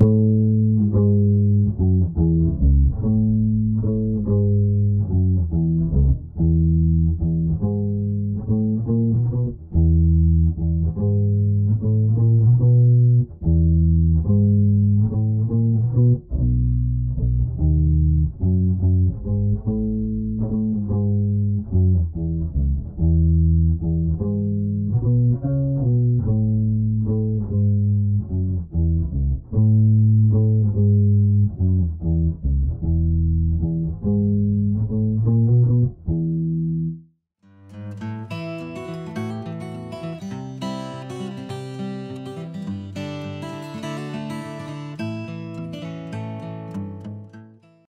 you.